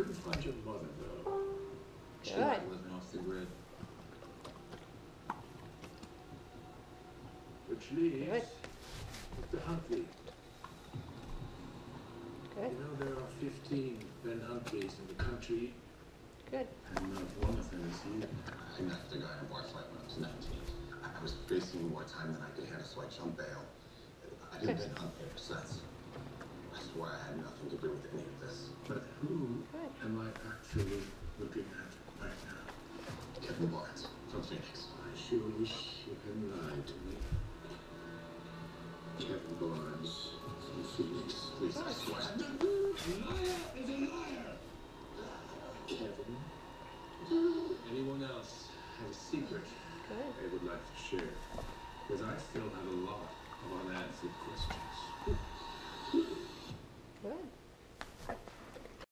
couldn't find your mother, though. She Good. liked living off the grid. Which leaves Good. Mr. Huntley. Good, You know, there are 15 Ben Huntleys in the country, good. and not one of them is you. I met the guy in bar fight when I was 19. I was facing more time than I could handle, so I jumped bail. I didn't been hunt ever since. I swear I had nothing to do with any of this. But who Good. Am I actually looking at right now? Kevin Barnes from Phoenix. I sure wish you hadn't lied to me. Kevin Barnes from Phoenix. Please, I swear. Liar is a liar! Kevin, anyone else have a secret Good. they would like to share? Because I still have a lot